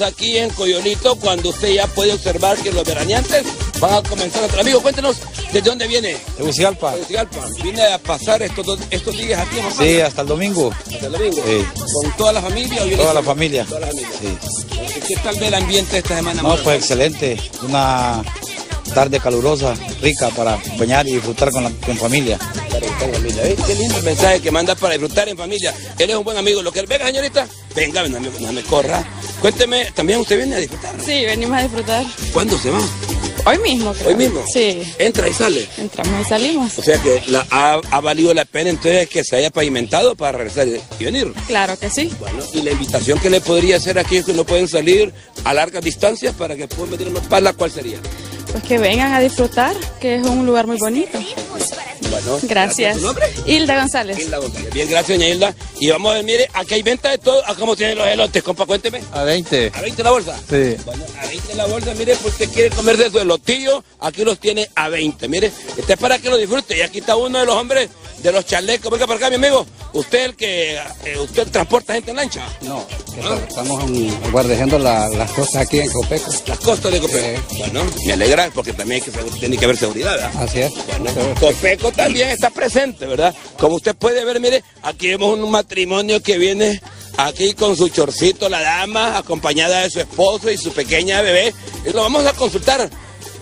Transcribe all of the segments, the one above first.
aquí en Coyolito cuando usted ya puede observar que los veraneantes van a comenzar a Amigo, cuéntenos, ¿de dónde viene? De Tegucigalpa. Tegucigalpa. ¿Viene a pasar estos, dos- estos días aquí Sí, hasta el domingo. Hasta el domingo. Sí. ¿Con toda la familia o Toda la familia. Toda la familia. Sí. ¿Qué tal ve el ambiente esta semana? No, pues excelente. Una tarde calurosa, rica para bañar y disfrutar con la con familia. Para disfrutar en familia. ¿eh? Qué lindo el mensaje que manda para disfrutar en familia. Él es un buen amigo. Lo que venga, señorita, venga, no me corra. Cuénteme, ¿también usted viene a disfrutar? Sí, venimos a disfrutar. ¿Cuándo se va? Hoy mismo, creo. ¿Hoy mismo? Sí. Entra y sale. Entramos y salimos. O sea que la- ha, ha valido la pena entonces que se haya pavimentado para regresar y venir. Claro que sí. Bueno, y la invitación que le podría hacer aquí es que no pueden salir a largas distancias para que puedan meter más pala, ¿cuál sería? Pues que vengan a disfrutar, que es un lugar muy bonito. Bueno, Gracias. ¿Tu nombre? Hilda González. Hilda González. Bien, gracias, doña Hilda. Y vamos a ver, mire, aquí hay venta de todo. ¿A cómo tienen los elotes, compa? Cuénteme. A 20. ¿A 20 la bolsa? Sí. Bueno, a 20 la bolsa, mire, pues usted quiere comerse su elotillo, aquí los tiene a 20. Mire, este es para que lo disfrute. Y aquí está uno de los hombres de los chalecos. Venga para acá, mi amigo. Usted el que, eh, usted transporta gente en lancha. No, estamos en- guardejando la- las cosas aquí en Copeco. Las costas de Copeco. Bueno, me alegra porque también hay que, tiene que haber seguridad, ¿verdad? Así es. Bueno, Copeco también está presente, ¿verdad? Como usted puede ver, mire, aquí vemos un matrimonio que viene aquí con su chorcito, la dama, acompañada de su esposo y su pequeña bebé. Y lo vamos a consultar.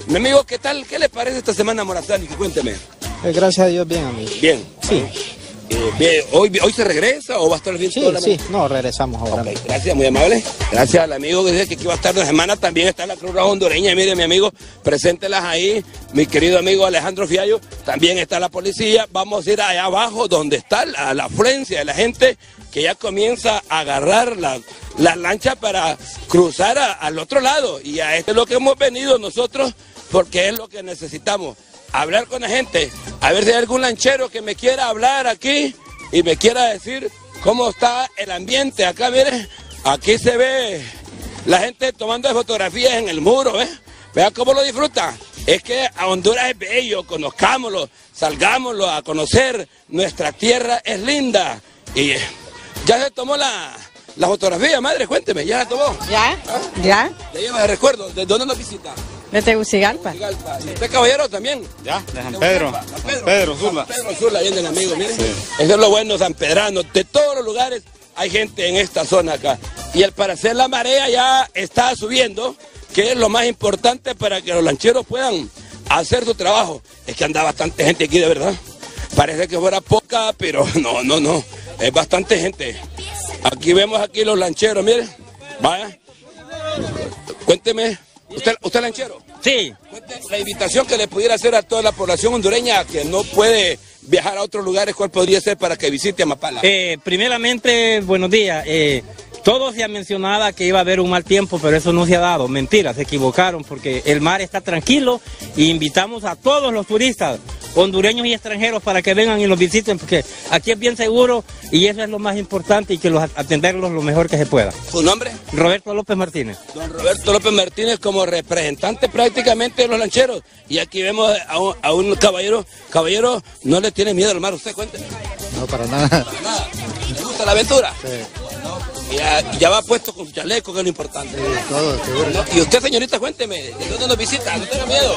Mi amigo, ¿qué tal? ¿Qué le parece esta semana morazánica? Cuénteme. Eh, Gracias a Dios, bien, amigo. Bien. Sí, Eh, bien, ¿hoy, ¿Hoy se regresa o va a estar bien sí, toda la sí. No, regresamos ahora. Gracias, muy amable. Gracias al amigo que dice que aquí va a estar la semana. También está la Cruz Roja Hondureña. Mire, mi amigo, preséntelas ahí. Mi querido amigo Alejandro Fiallo. También está la policía. Vamos a ir allá abajo donde está la, la afluencia de la gente que ya comienza a agarrar la, la lancha para cruzar a- al otro lado. Y a esto es lo que hemos venido nosotros porque es lo que necesitamos. Hablar con la gente. A ver si hay algún lanchero que me quiera hablar aquí y me quiera decir cómo está el ambiente acá, mire, aquí se ve la gente tomando fotografías en el muro, ¿eh? Vea cómo lo disfruta. Es que a Honduras es bello, conozcámoslo, salgámoslo a conocer, nuestra tierra es linda. Y eh, ya se tomó la, la fotografía, madre, cuénteme, ya la tomó. ¿Ya? ¿Ya? Ya lleva el recuerdo, ¿de dónde nos visita? De Tegucigalpa. Tegucigalpa. ¿Y usted caballero también? Ya, de San Pedro. San San Pedro, Zula. San Pedro Zula, viene el amigo, miren. Eso es lo bueno, San Pedrano. De todos los lugares hay gente en esta zona acá. Y al parecer la marea ya está subiendo, que es lo más importante para que los lancheros puedan hacer su trabajo. Es que anda bastante gente aquí, de verdad. Parece que fuera poca, pero no, no, no. Es bastante gente. Aquí vemos aquí los lancheros, miren. Vaya. Cuénteme. ¿Usted, usted lanchero? Sí, La invitación que le pudiera hacer a toda la población hondureña que no puede viajar a otros lugares, ¿cuál podría ser para que visite Amapala? eh, primeramente, buenos días. Eh, todo se ha mencionado que iba a haber un mal tiempo, pero eso no se ha dado. Mentira, se equivocaron porque el mar está tranquilo y invitamos a todos los turistas, hondureños y extranjeros, para que vengan y los visiten, porque aquí es bien seguro y eso es lo más importante y que los atenderlos lo mejor que se pueda. ¿Su nombre? Roberto López Martínez. Don Roberto López Martínez como representante prácticamente de los lancheros. Y aquí vemos a un, a un caballero. Caballero, no le tiene miedo al mar, usted cuénteme. No, para nada. Nada. ¿Le gusta la aventura? Y ya, y ya va puesto con su chaleco, que es lo importante. Todo, seguro. ¿No? Y usted, señorita, cuénteme, ¿de dónde nos visita? No tenga miedo.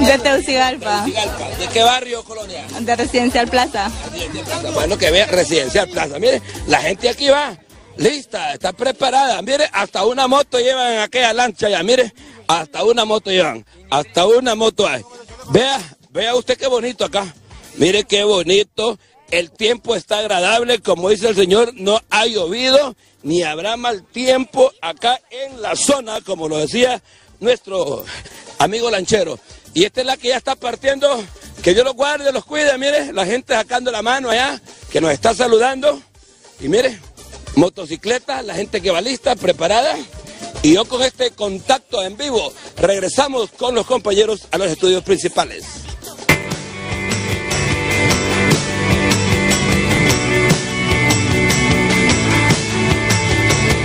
De. Tegucigalpa. ¿De qué barrio, colonia? De Residencial Plaza. Bueno, que vea Residencial Plaza. Mire, la gente aquí va lista, está preparada. Mire, hasta una moto llevan en aquella lancha ya. Mire, hasta una moto llevan. Hasta una moto hay. Vea, vea usted qué bonito acá. Mire qué bonito. El tiempo está agradable, como dice el señor, no ha llovido ni habrá mal tiempo acá en la zona, como lo decía nuestro amigo lanchero. Y esta es la que ya está partiendo, que Dios los guarde, los cuide, mire, la gente sacando la mano allá, que nos está saludando. Y mire, motocicleta, la gente que va lista, preparada. Y yo con este contacto en vivo regresamos con los compañeros a los estudios principales.